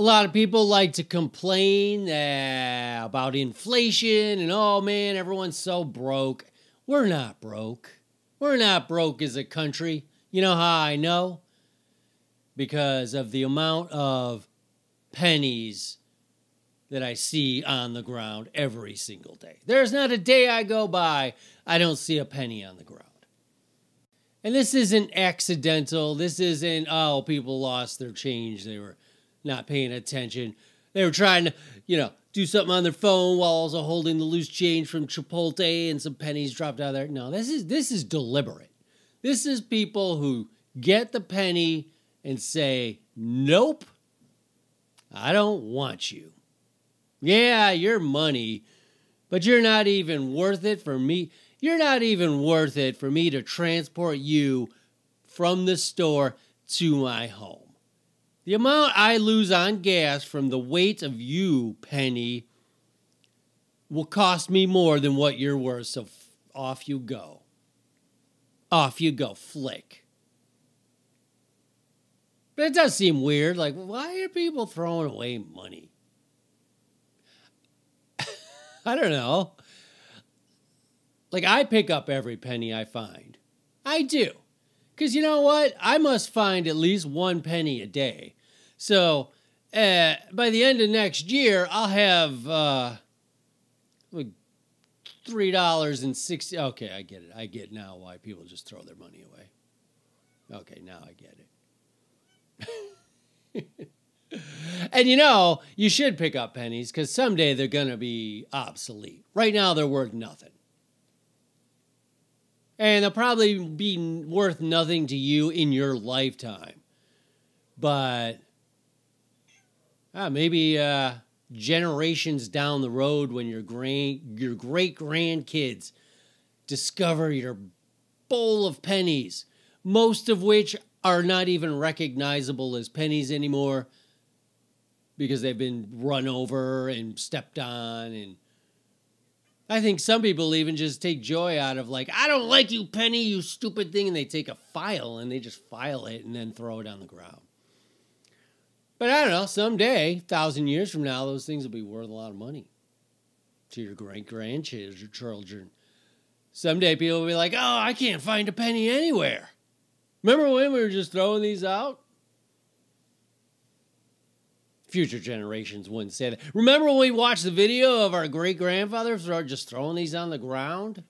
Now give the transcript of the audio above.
A lot of people like to complain uh, about inflation and oh man, everyone's so broke. We're not broke. We're not broke as a country. You know how I know? Because of the amount of pennies that I see on the ground every single day. There's not a day I go by I don't see a penny on the ground. And this isn't accidental. This isn't, oh, people lost their change. They were not paying attention. They were trying to, you know, do something on their phone while also holding the loose change from Chipotle and some pennies dropped out there. No, this is this is deliberate. This is people who get the penny and say, "Nope. I don't want you." Yeah, you're money, but you're not even worth it for me. You're not even worth it for me to transport you from the store to my home. The amount I lose on gas from the weight of you, Penny, will cost me more than what you're worth, so off you go. Off you go, flick. But it does seem weird. Like, why are people throwing away money? I don't know. Like, I pick up every penny I find. I do. Because you know what? I must find at least one penny a day. So uh, by the end of next year, I'll have uh, three dollars and sixty. Okay, I get it. I get now why people just throw their money away. Okay, now I get it. and you know, you should pick up pennies because someday they're going to be obsolete. Right now, they're worth nothing and they'll probably be worth nothing to you in your lifetime. But uh, maybe uh, generations down the road, when your great your great grandkids discover your bowl of pennies, most of which are not even recognizable as pennies anymore because they've been run over and stepped on and I think some people even just take joy out of like, I don't like you, Penny, you stupid thing, and they take a file and they just file it and then throw it on the ground. But I don't know, someday, thousand years from now, those things will be worth a lot of money to your great grandchildren. Someday people will be like, oh, I can't find a penny anywhere. Remember when we were just throwing these out? future generations wouldn't say that. Remember when we watched the video of our great grandfather just throwing these on the ground?